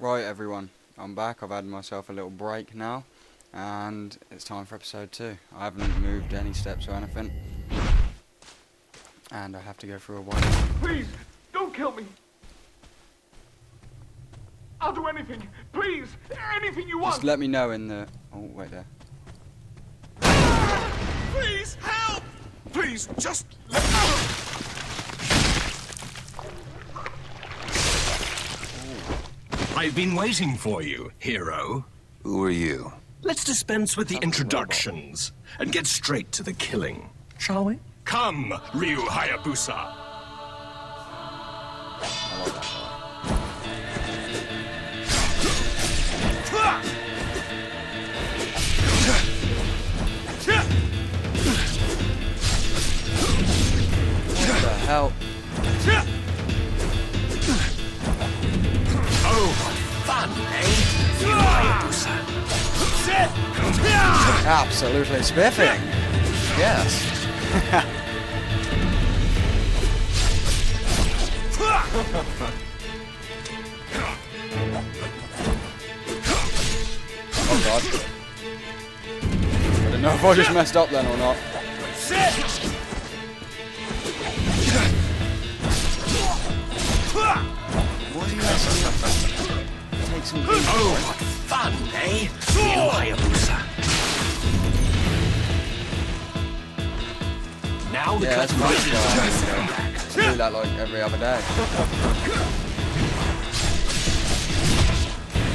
Right, everyone, I'm back. I've had myself a little break now, and it's time for episode two. I haven't moved any steps or anything, and I have to go through a while. Please, don't kill me. I'll do anything. Please, anything you want. Just let me know in the. Oh, wait there. Please, help! Please, just let I've been waiting for you, hero. Who are you? Let's dispense with the That's a robot. introductions and get straight to the killing, shall we? Come, Ryu Hayabusa. I like that guy. What the hell? Absolutely spiffing. Yes. Oh god. I don't know if I just messed up then or not. What are you messing up? Take some deep Oh, what fun, eh? Ryu Hayabusa. Now the Yeah, that's cut my right. I do that like every other day.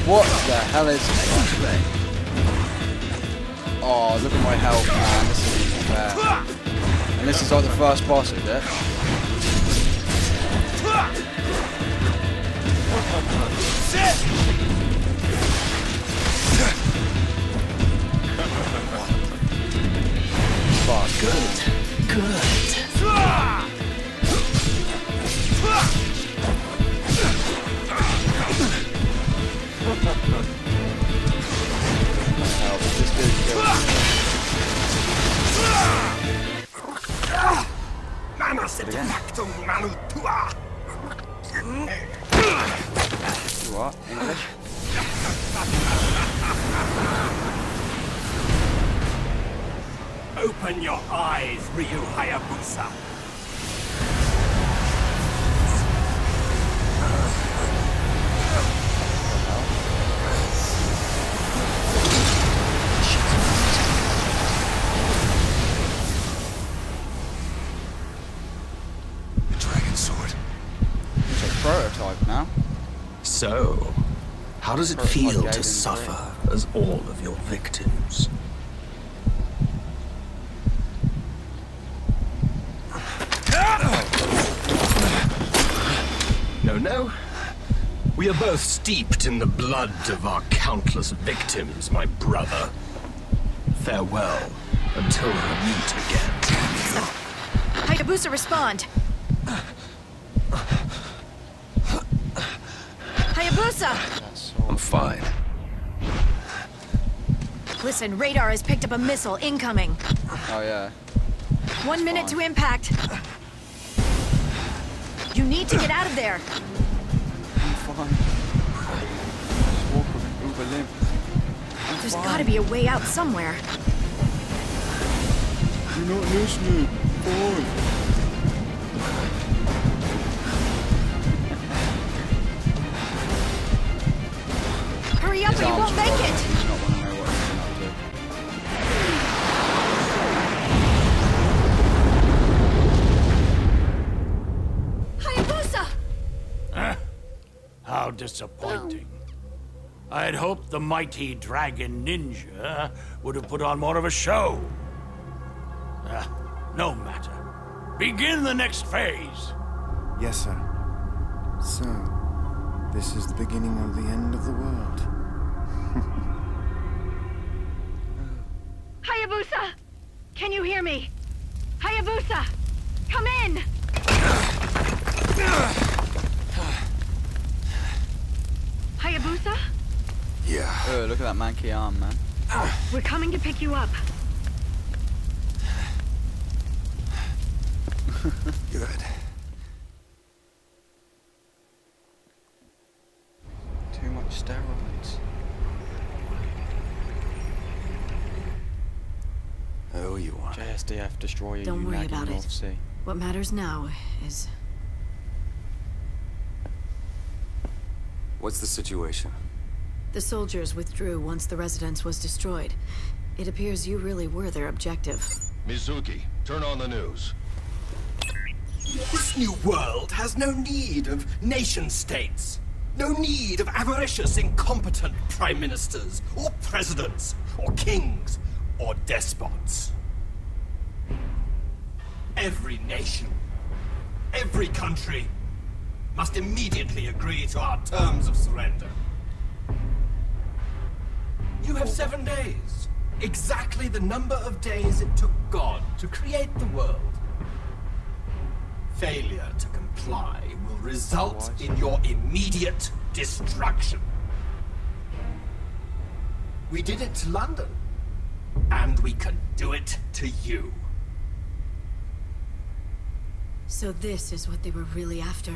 What the hell is this? Oh, look at my health, man. This isn't fair. And this is like the first boss, is it? Hayabusa. The dragon sword. It's a prototype now. So, how does it feel to suffer as all of your victims? No, no. We are both steeped in the blood of our countless victims, my brother. Farewell until we meet again. Hayabusa, respond. Hayabusa! That's I'm fine. Listen, radar has picked up a missile incoming. Oh yeah. One minute to impact. You need to get out of there. I'm fine. Just walk with Uber limp. I'm There's fine. gotta be a way out somewhere. You're not listening. Fine. Hurry up His or you won't make it! Disappointing. I had hoped the mighty dragon ninja would have put on more of a show. Ah, no matter. Begin the next phase. Yes, sir. So, this is the beginning of the end of the world. Hayabusa! Can you hear me? Hayabusa! Come in! Hayabusa? Yeah. Oh, look at that manky arm, man. We're coming to pick you up. Good. Too much Steroids. Oh, you want? JSDF destroyer Don't you worry nagging about it. North Sea. What matters now is What's the situation? the soldiers withdrew once the residence was destroyed. It appears you really were their objective. Mizuki, turn on the news. This new world has no need of nation states. No need of avaricious, incompetent prime ministers, or presidents, or kings, or despots. Every nation, every country must immediately agree to our terms of surrender. You have seven days. Exactly the number of days it took God to create the world. Failure to comply will result in your immediate destruction. We did it to London, and we can do it to you. So this is what they were really after.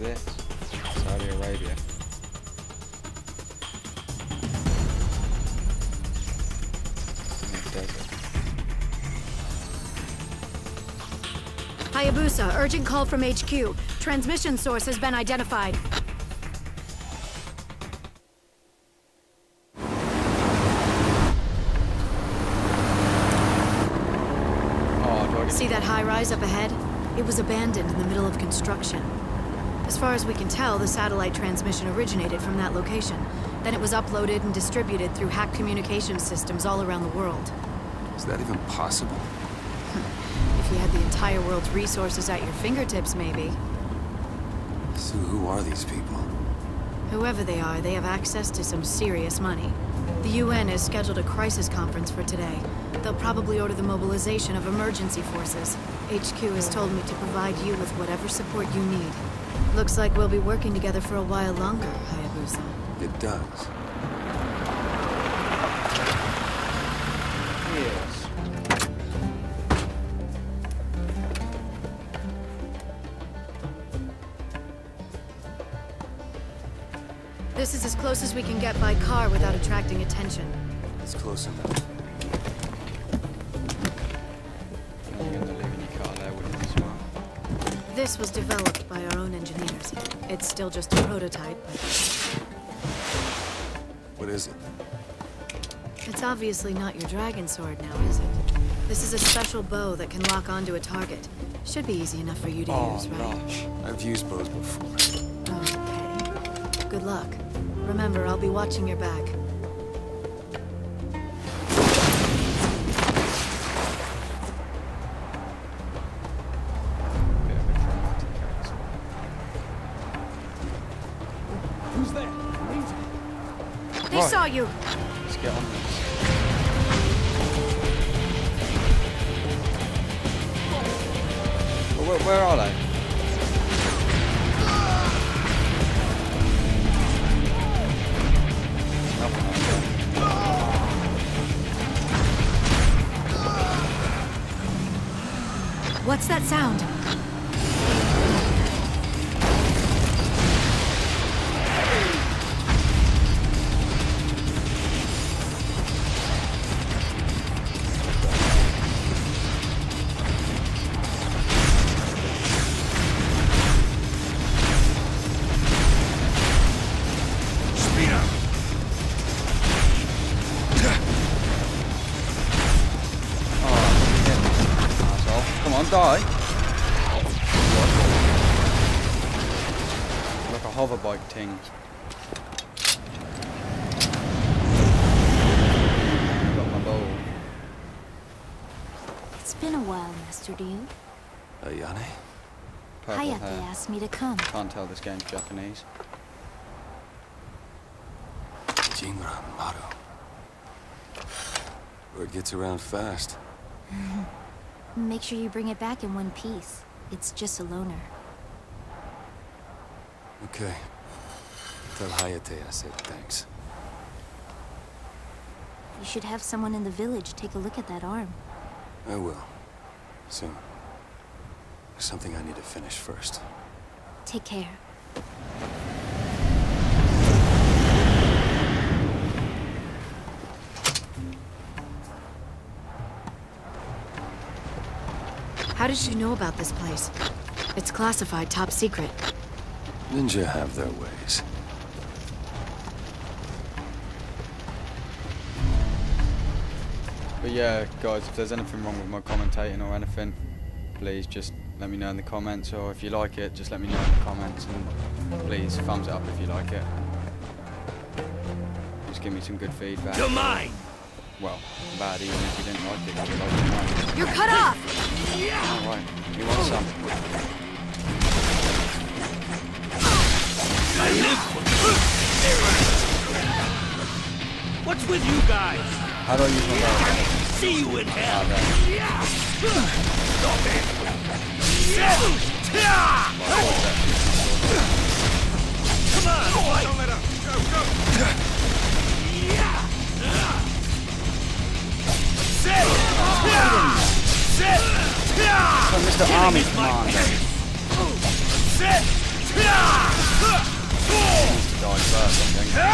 This? Saudi Arabia. In the desert. Hayabusa, urgent call from HQ. Transmission source has been identified. Oh, do I get See that high rise up ahead? It was abandoned in the middle of construction. As far as we can tell, the satellite transmission originated from that location. Then it was uploaded and distributed through hacked communication systems all around the world. Is that even possible? If you had the entire world's resources at your fingertips, maybe. So who are these people? Whoever they are, they have access to some serious money. The UN has scheduled a crisis conference for today. They'll probably order the mobilization of emergency forces. HQ has told me to provide you with whatever support you need. Looks like we'll be working together for a while longer, Hayabusa. It does. Yes. This is as close as we can get by car without attracting attention. It's close enough. This was developed by our own engineers. It's still just a prototype, but What is it? it's obviously not your dragon sword now, is it? This is a special bow that can lock onto a target. Should be easy enough for you to Oh use, right? gosh. I've used bows before. Okay. Good luck. Remember, I'll be watching your back. Right. saw you! Let's get on this. Well, where, where are they? Hover bike ting. Got my bow. It's been a while, Master Ryu. Uh, Ayane? Purple Hayate hair. asked me to come. Can't tell this game's Japanese. Jinra Maru. Word gets around fast. Make sure you bring it back in one piece. It's just a loner. Okay. Tell Hayate I said thanks. You should have someone in the village take a look at that arm. I will. Soon. There's something I need to finish first. Take care. How did she know about this place? It's classified, top secret. Ninja have their ways. But yeah, guys, if there's anything wrong with my commentating or anything, please just let me know in the comments. Or if you like it, just let me know in the comments. And please, thumbs it up if you like it. Just give me some good feedback. You're mine! Well, bad even if you didn't like it. You liked it, nice. You're cut off! Alright, you want some? I live for What's with you guys? How do I use my bow again? See you in hell! Ah, there. Come on, fight! Don't let up! Go, go! Oh, Mr. Army Commander. Needs to die first, I think.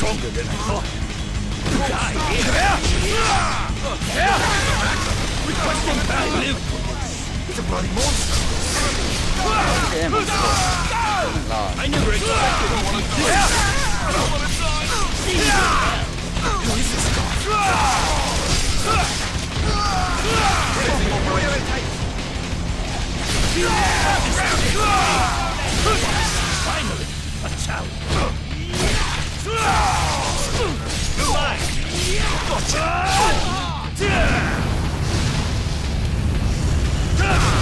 Stronger than I thought. Die here! Requesting back! It's a bloody monster. Damn, it's Doesn't lie. I never expected Finally, a challenge. Mine. Oh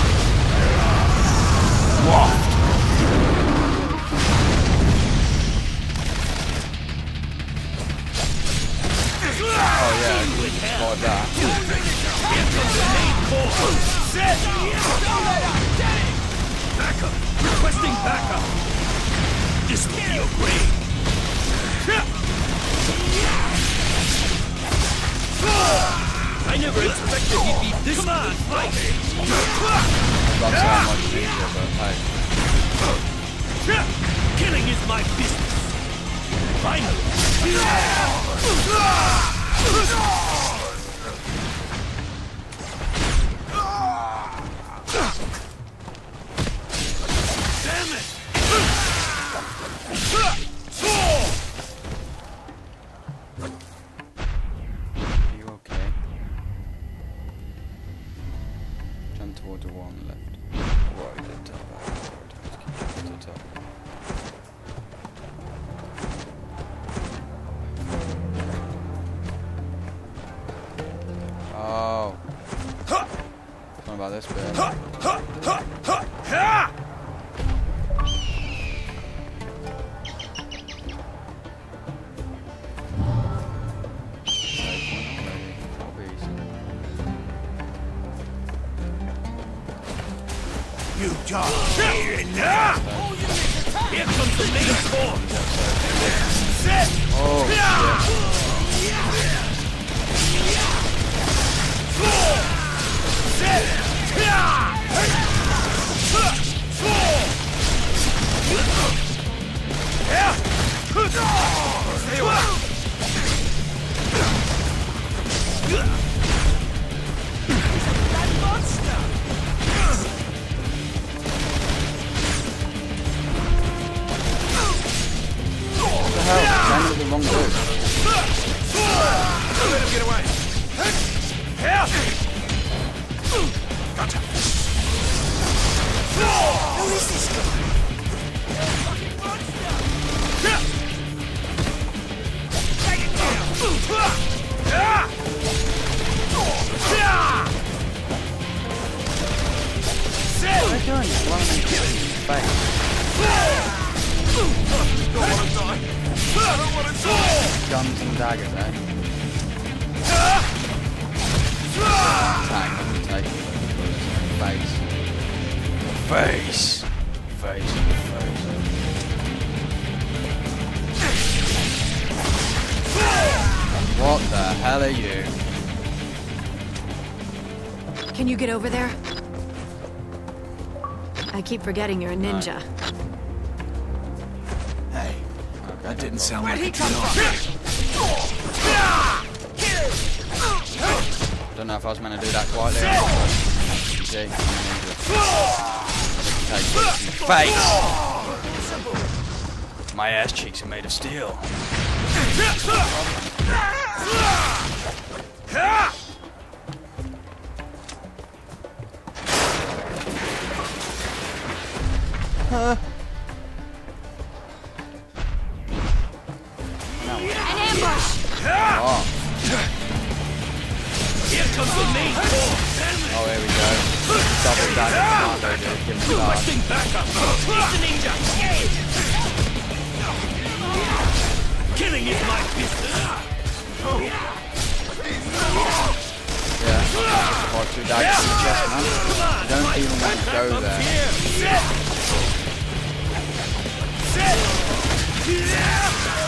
be easy. You dog! Here comes the main force! Oh, what Guns and daggers, eh? Attack, I'm taking it. Face. Face. Face. Face. What the hell are you? Can you get over there? I keep forgetting you're a ninja. Hey, that didn't sound like a he come from? Don't know if I was meant to do that quietly. face. My ass cheeks are made of steel. An comes the main force! oh, here we go. Double dagger commando, dude. Give me that. Requesting backup! He's the ninja! Killing is my business! Yeah, got two daggers in the chest, man. You don't even want to go there. God.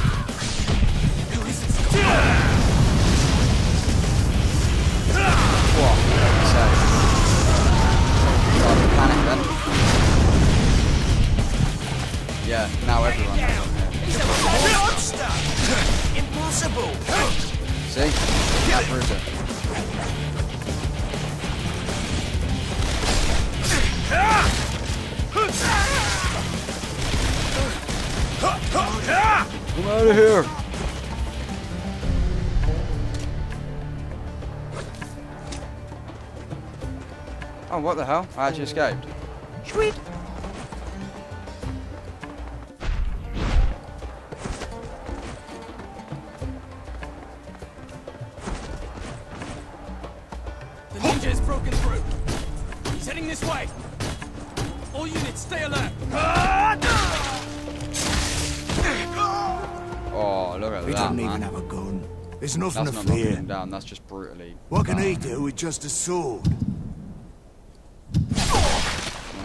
what the hell? I actually escaped. Sweet! The ninja has broken through. He's heading this way. All units, stay alert. Ah! Oh, look at He that, doesn't man. even have a gun. There's nothing That's to not knocking fear. him down, that's just brutally. What can he do with just a sword?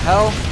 hell?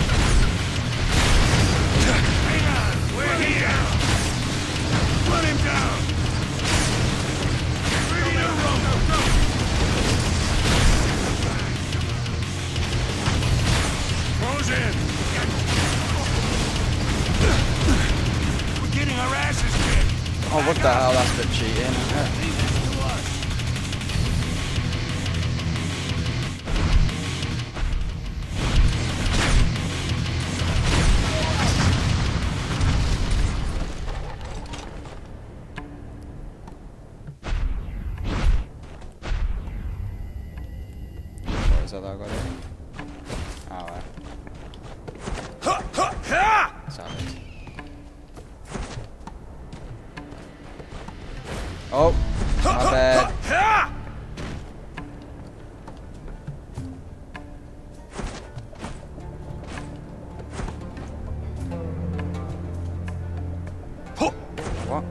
What?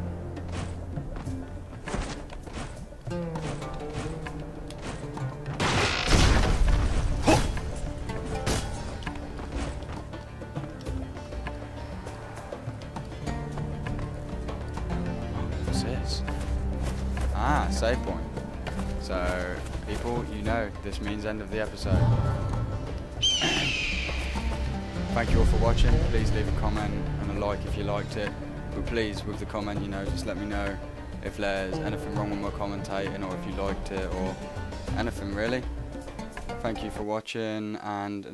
What's this? Ah, save point. So, people, you know, this means end of the episode. Thank you all for watching. Please leave a comment and a like if you liked it. But please, with the comment, you know, just let me know if there's anything wrong with my commentating or if you liked it or anything really. Thank you for watching and